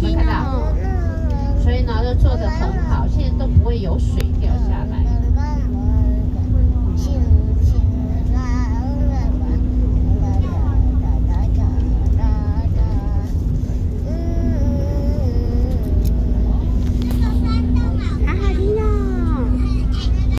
看到所以呢就做的很好谢谢